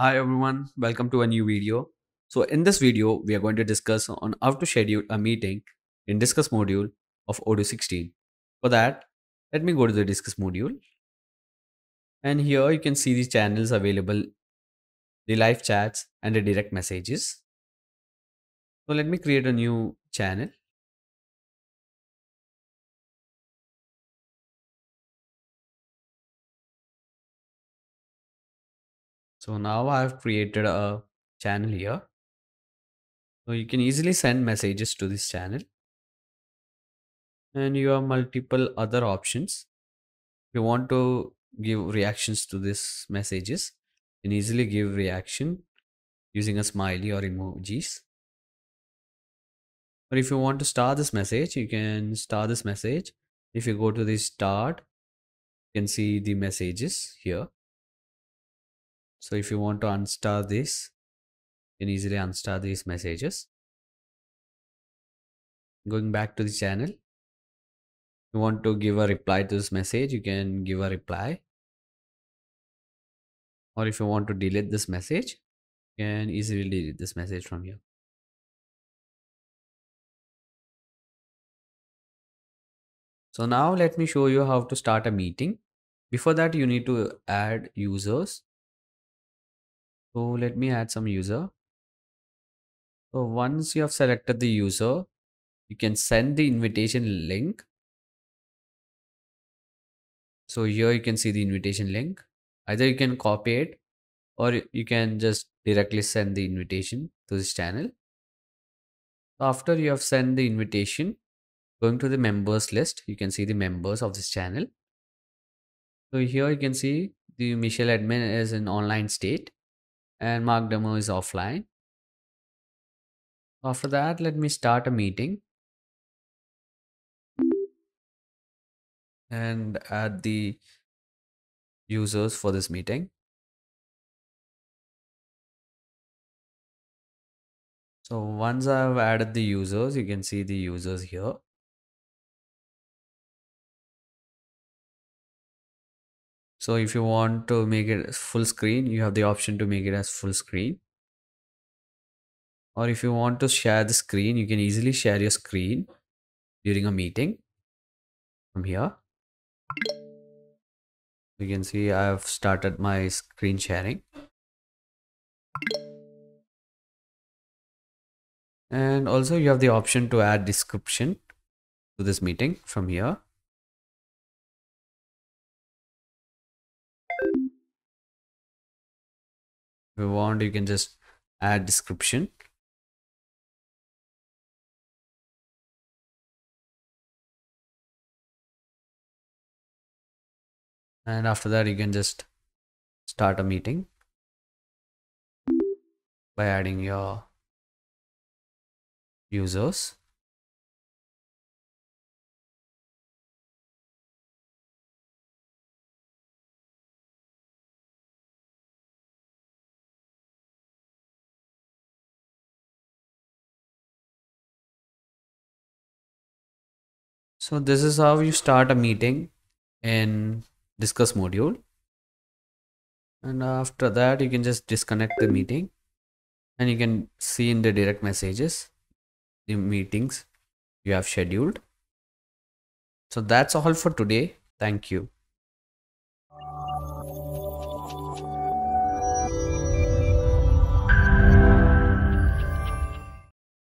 Hi everyone, welcome to a new video. So in this video, we are going to discuss on how to schedule a meeting in Discuss module of Odoo 16. For that, let me go to the Discuss module. And here you can see the channels available, the live chats and the direct messages. So let me create a new channel. So now I've created a channel here. So you can easily send messages to this channel. And you have multiple other options. If you want to give reactions to these messages, you can easily give reaction using a smiley or emojis. Or if you want to start this message, you can start this message. If you go to the start, you can see the messages here. So if you want to unstar this, you can easily unstar these messages. Going back to the channel, you want to give a reply to this message, you can give a reply. Or if you want to delete this message, you can easily delete this message from here. So now let me show you how to start a meeting. Before that, you need to add users. So let me add some user. So once you have selected the user, you can send the invitation link. So here you can see the invitation link. Either you can copy it or you can just directly send the invitation to this channel. After you have sent the invitation, going to the members list, you can see the members of this channel. So here you can see the Mitchell admin is in online state and Marc demo is offline. After that, let me start a meeting and add the users for this meeting. So once I've added the users, you can see the users here. So if you want to make it full screen, you have the option to make it as full screen. Or if you want to share the screen, you can easily share your screen during a meeting from here. You can see I've started my screen sharing. And also you have the option to add description to this meeting from here. You want, you can just add description. And after that, you can just start a meeting by adding your users. So this is how you start a meeting in discuss module. And after that, you can just disconnect the meeting and you can see in the direct messages, the meetings you have scheduled. So that's all for today. Thank you.